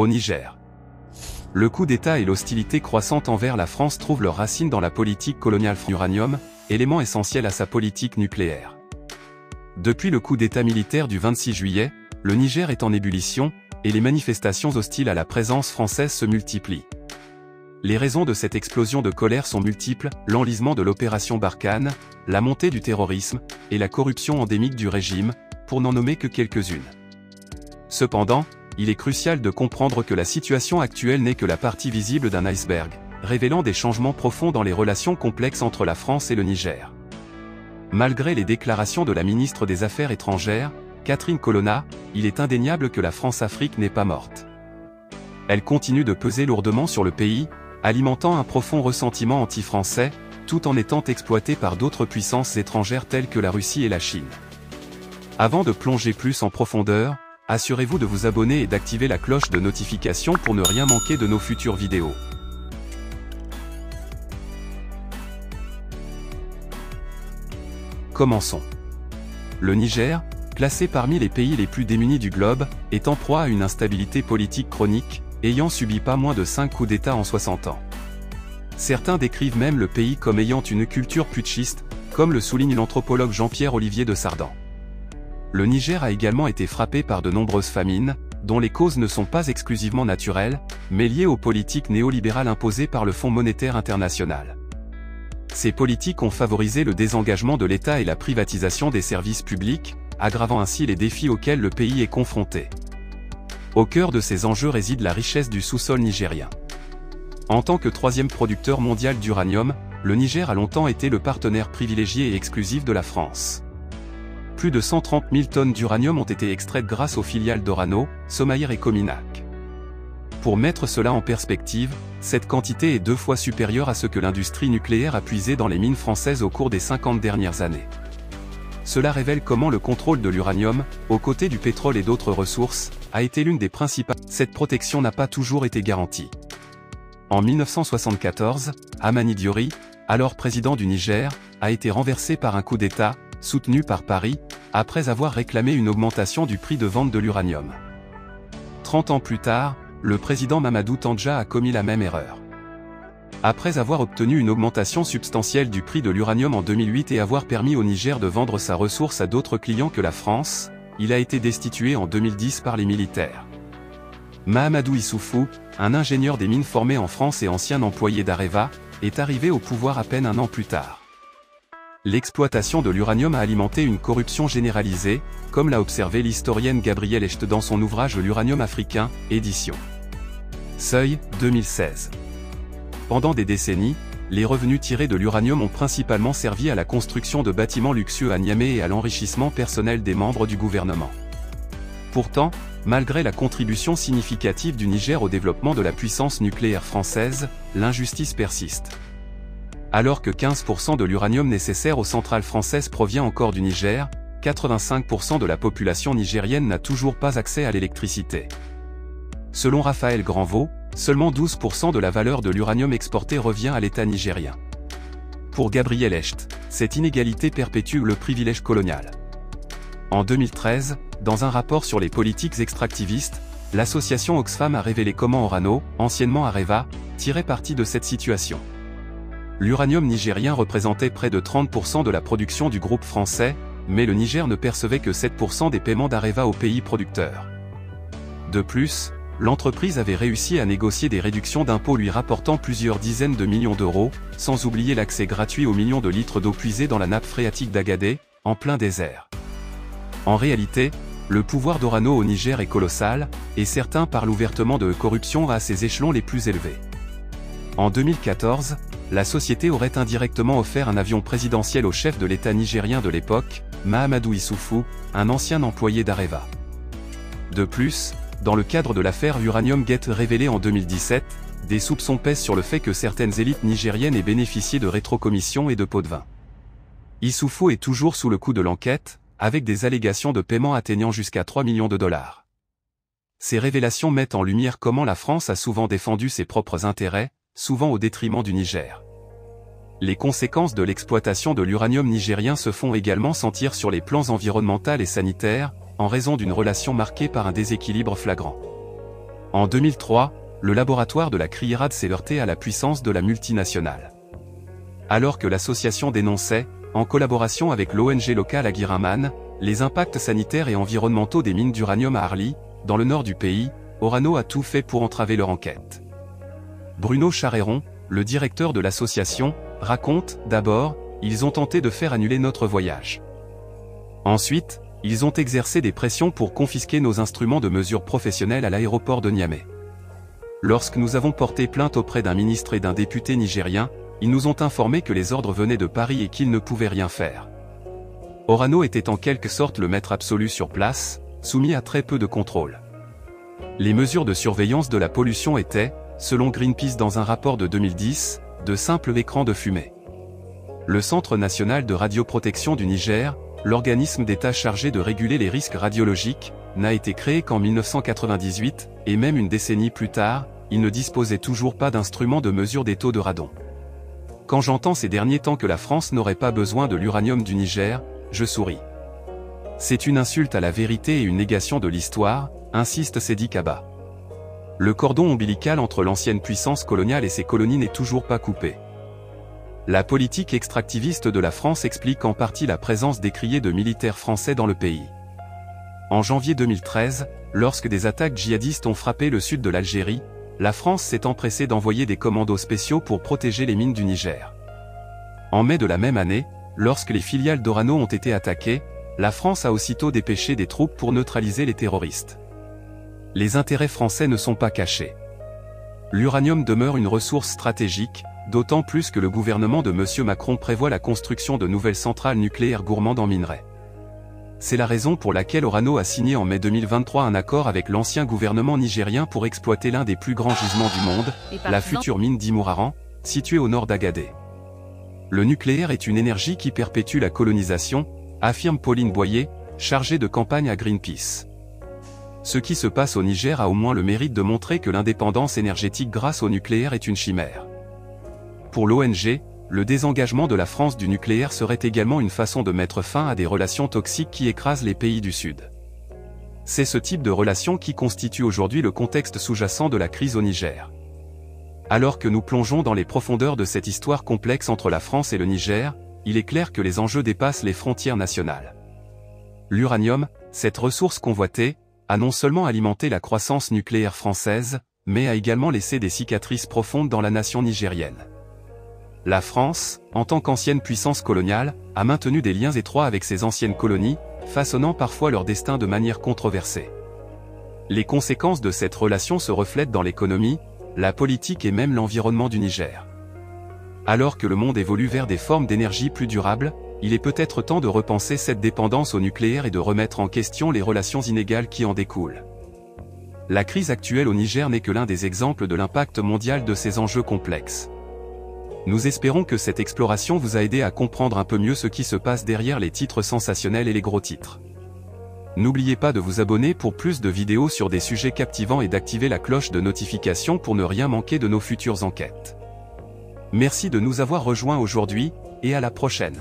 au Niger. Le coup d'État et l'hostilité croissante envers la France trouvent leurs racines dans la politique coloniale uranium, élément essentiel à sa politique nucléaire. Depuis le coup d'État militaire du 26 juillet, le Niger est en ébullition, et les manifestations hostiles à la présence française se multiplient. Les raisons de cette explosion de colère sont multiples, l'enlisement de l'opération Barkhane, la montée du terrorisme, et la corruption endémique du régime, pour n'en nommer que quelques-unes. Cependant, il est crucial de comprendre que la situation actuelle n'est que la partie visible d'un iceberg, révélant des changements profonds dans les relations complexes entre la France et le Niger. Malgré les déclarations de la ministre des Affaires étrangères, Catherine Colonna, il est indéniable que la France-Afrique n'est pas morte. Elle continue de peser lourdement sur le pays, alimentant un profond ressentiment anti-français, tout en étant exploité par d'autres puissances étrangères telles que la Russie et la Chine. Avant de plonger plus en profondeur, assurez-vous de vous abonner et d'activer la cloche de notification pour ne rien manquer de nos futures vidéos. Commençons. Le Niger, classé parmi les pays les plus démunis du globe, est en proie à une instabilité politique chronique, ayant subi pas moins de 5 coups d'État en 60 ans. Certains décrivent même le pays comme ayant une culture putschiste, comme le souligne l'anthropologue Jean-Pierre Olivier de Sardan. Le Niger a également été frappé par de nombreuses famines, dont les causes ne sont pas exclusivement naturelles, mais liées aux politiques néolibérales imposées par le Fonds monétaire international. Ces politiques ont favorisé le désengagement de l'État et la privatisation des services publics, aggravant ainsi les défis auxquels le pays est confronté. Au cœur de ces enjeux réside la richesse du sous-sol nigérien. En tant que troisième producteur mondial d'uranium, le Niger a longtemps été le partenaire privilégié et exclusif de la France. Plus de 130 000 tonnes d'uranium ont été extraites grâce aux filiales d'Orano, Somaïr et Cominac. Pour mettre cela en perspective, cette quantité est deux fois supérieure à ce que l'industrie nucléaire a puisé dans les mines françaises au cours des 50 dernières années. Cela révèle comment le contrôle de l'uranium, aux côtés du pétrole et d'autres ressources, a été l'une des principales. Cette protection n'a pas toujours été garantie. En 1974, Hamani Diori, alors président du Niger, a été renversé par un coup d'État, soutenu par Paris, après avoir réclamé une augmentation du prix de vente de l'uranium. Trente ans plus tard, le président Mamadou Tandja a commis la même erreur. Après avoir obtenu une augmentation substantielle du prix de l'uranium en 2008 et avoir permis au Niger de vendre sa ressource à d'autres clients que la France, il a été destitué en 2010 par les militaires. Mahamadou Issoufou, un ingénieur des mines formé en France et ancien employé d'Areva, est arrivé au pouvoir à peine un an plus tard. L'exploitation de l'uranium a alimenté une corruption généralisée, comme l'a observé l'historienne Gabrielle Echte dans son ouvrage L'uranium africain, édition. Seuil, 2016. Pendant des décennies, les revenus tirés de l'uranium ont principalement servi à la construction de bâtiments luxueux à Niamey et à l'enrichissement personnel des membres du gouvernement. Pourtant, malgré la contribution significative du Niger au développement de la puissance nucléaire française, l'injustice persiste. Alors que 15% de l'uranium nécessaire aux centrales françaises provient encore du Niger, 85% de la population nigérienne n'a toujours pas accès à l'électricité. Selon Raphaël Granvaux, seulement 12% de la valeur de l'uranium exporté revient à l'État nigérien. Pour Gabriel Echt, cette inégalité perpétue le privilège colonial. En 2013, dans un rapport sur les politiques extractivistes, l'association Oxfam a révélé comment Orano, anciennement Areva, tirait parti de cette situation. L'uranium nigérien représentait près de 30% de la production du groupe français, mais le Niger ne percevait que 7% des paiements d'Areva aux pays producteurs. De plus, l'entreprise avait réussi à négocier des réductions d'impôts lui rapportant plusieurs dizaines de millions d'euros, sans oublier l'accès gratuit aux millions de litres d'eau puisée dans la nappe phréatique d'Agadé, en plein désert. En réalité, le pouvoir d'Orano au Niger est colossal, et certains parlent ouvertement de corruption à ses échelons les plus élevés. En 2014, la société aurait indirectement offert un avion présidentiel au chef de l'État nigérien de l'époque, Mahamadou Issoufou, un ancien employé d'Areva. De plus, dans le cadre de l'affaire Uranium Gate révélée en 2017, des soupçons pèsent sur le fait que certaines élites nigériennes aient bénéficié de rétrocommissions et de pots de vin. Issoufou est toujours sous le coup de l'enquête, avec des allégations de paiement atteignant jusqu'à 3 millions de dollars. Ces révélations mettent en lumière comment la France a souvent défendu ses propres intérêts, souvent au détriment du Niger. Les conséquences de l'exploitation de l'uranium nigérien se font également sentir sur les plans environnemental et sanitaires, en raison d'une relation marquée par un déséquilibre flagrant. En 2003, le laboratoire de la CRIERAD s'est heurté à la puissance de la multinationale. Alors que l'association dénonçait, en collaboration avec l'ONG locale à Guiraman, les impacts sanitaires et environnementaux des mines d'uranium à Arly, dans le nord du pays, Orano a tout fait pour entraver leur enquête. Bruno Charéron, le directeur de l'association, raconte, d'abord, ils ont tenté de faire annuler notre voyage. Ensuite, ils ont exercé des pressions pour confisquer nos instruments de mesure professionnels à l'aéroport de Niamey. Lorsque nous avons porté plainte auprès d'un ministre et d'un député nigérien, ils nous ont informé que les ordres venaient de Paris et qu'ils ne pouvaient rien faire. Orano était en quelque sorte le maître absolu sur place, soumis à très peu de contrôle. Les mesures de surveillance de la pollution étaient, selon Greenpeace dans un rapport de 2010, de simples écrans de fumée. Le Centre national de radioprotection du Niger, l'organisme d'État chargé de réguler les risques radiologiques, n'a été créé qu'en 1998, et même une décennie plus tard, il ne disposait toujours pas d'instrument de mesure des taux de radon. Quand j'entends ces derniers temps que la France n'aurait pas besoin de l'uranium du Niger, je souris. C'est une insulte à la vérité et une négation de l'histoire, insiste Sedi Kaba. Le cordon ombilical entre l'ancienne puissance coloniale et ses colonies n'est toujours pas coupé. La politique extractiviste de la France explique en partie la présence décriée de militaires français dans le pays. En janvier 2013, lorsque des attaques djihadistes ont frappé le sud de l'Algérie, la France s'est empressée d'envoyer des commandos spéciaux pour protéger les mines du Niger. En mai de la même année, lorsque les filiales d'Orano ont été attaquées, la France a aussitôt dépêché des troupes pour neutraliser les terroristes. Les intérêts français ne sont pas cachés. L'uranium demeure une ressource stratégique, d'autant plus que le gouvernement de M. Macron prévoit la construction de nouvelles centrales nucléaires gourmandes en minerais. C'est la raison pour laquelle Orano a signé en mai 2023 un accord avec l'ancien gouvernement nigérien pour exploiter l'un des plus grands gisements du monde, la future mine d'Imouraran, située au nord d'Agadé. Le nucléaire est une énergie qui perpétue la colonisation, affirme Pauline Boyer, chargée de campagne à Greenpeace. Ce qui se passe au Niger a au moins le mérite de montrer que l'indépendance énergétique grâce au nucléaire est une chimère. Pour l'ONG, le désengagement de la France du nucléaire serait également une façon de mettre fin à des relations toxiques qui écrasent les pays du Sud. C'est ce type de relation qui constitue aujourd'hui le contexte sous-jacent de la crise au Niger. Alors que nous plongeons dans les profondeurs de cette histoire complexe entre la France et le Niger, il est clair que les enjeux dépassent les frontières nationales. L'uranium, cette ressource convoitée, a non seulement alimenté la croissance nucléaire française, mais a également laissé des cicatrices profondes dans la nation nigérienne. La France, en tant qu'ancienne puissance coloniale, a maintenu des liens étroits avec ses anciennes colonies, façonnant parfois leur destin de manière controversée. Les conséquences de cette relation se reflètent dans l'économie, la politique et même l'environnement du Niger. Alors que le monde évolue vers des formes d'énergie plus durables, il est peut-être temps de repenser cette dépendance au nucléaire et de remettre en question les relations inégales qui en découlent. La crise actuelle au Niger n'est que l'un des exemples de l'impact mondial de ces enjeux complexes. Nous espérons que cette exploration vous a aidé à comprendre un peu mieux ce qui se passe derrière les titres sensationnels et les gros titres. N'oubliez pas de vous abonner pour plus de vidéos sur des sujets captivants et d'activer la cloche de notification pour ne rien manquer de nos futures enquêtes. Merci de nous avoir rejoints aujourd'hui, et à la prochaine.